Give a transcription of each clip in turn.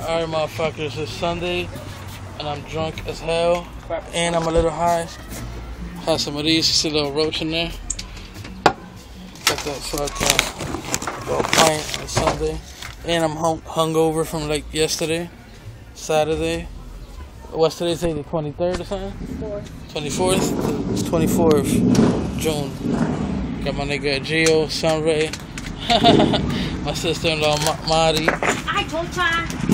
Alright, motherfuckers, it's Sunday, and I'm drunk as hell, and I'm a little high. Had some of these, see a little roach in there. Got that fucking little pint on Sunday, and I'm hung hungover from like yesterday, Saturday. What's today's day? The 23rd or something? 24th. 24th June. Got my nigga Gio, Sunray, my sister-in-law Ma- Mari. I don't.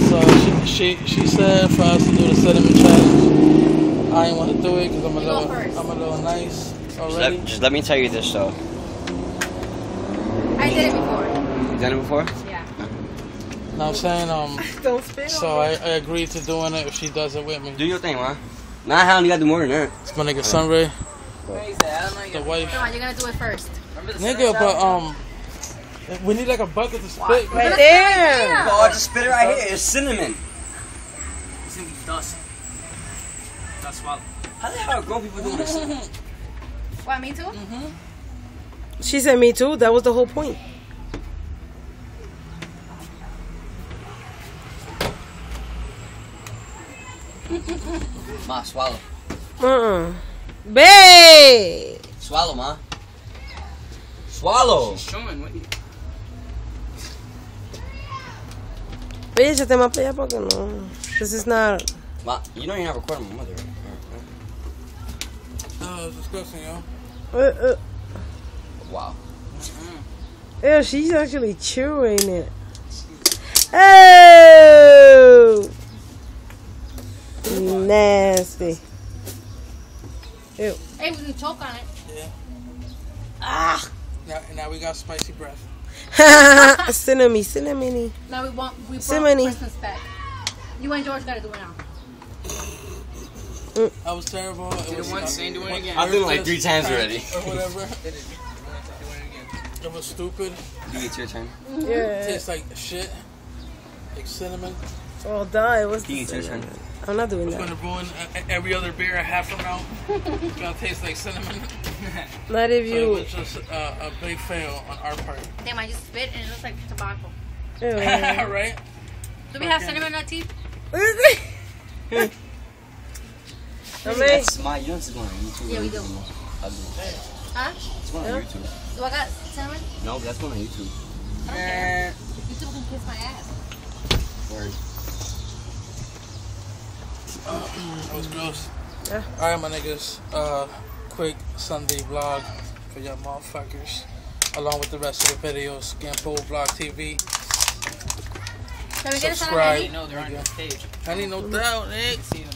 So she, she she said for us to do the cinnamon challenge. I ain't want to do it because I'm a You go little. I'm a little nice Just let, just let me tell you this though. I did it before. You done it before? Yeah. Now I'm saying um. Don't spit So I, I agreed to doing it if she does it with me. Do your thing, man. Nah, hell, you gotta do more than that. It's my nigga Sunray, the wife. Come on, you're gonna do it first. Nigga, but um, we need like a bucket to spit. Right there. Oh, just spit it right here. It's cinnamon. It's gonna be dust. Dust swallow. How the hell are grown people doing this? What, me too? Mhm. She said me too. That was the whole point. Ma, swallow. Uh-uh. Babe. Swallow, ma. Swallow. Showing what you. Échate más para allá porque no. This is not. Ma, you know you're not recording my mother, right? Oh, it's disgusting, yo. Uh, uh. Wow. Ew, she's actually chewing it. Oh! Nasty. Ew. Hey, we can choke on it. Yeah. Ah! Now, now we got spicy breath. cinnamon, cinnamon. No, we want. We broke Simony. Christmas pack. You and George gotta do it now. I was terrible. It Did was it once, ain't doing it again. I've done it like three times already. Or whatever. Did it. Doing it. It was stupid. You it's your turn. Yeah. Tastes like shit. Like cinnamon. Oh, die. What's You the it's your cinnamon? turn. I'm not doing It's that. gonna ruin uh, every other beer I have from now. It's gonna taste like cinnamon. Not if So it you. was just uh, a big fail on our part. Damn, I just spit and it looks like tobacco. Ew. right? Do we have Okay. cinnamon in our teeth? I mean, That's my. You know this is going on YouTube. Yeah, we do. Ugly. Huh? It's going on YouTube. Do I got cinnamon? No, that's one on YouTube. I don't care. YouTube can kiss my ass. Word. That was gross. Yeah. Alright, my niggas. Uh, quick Sunday vlog for y'all motherfuckers. Along with the rest of the videos. Skampoe Vlog TV. Can we get a Subscribe. You know they're on your page. I need no doubt, Nick. See them.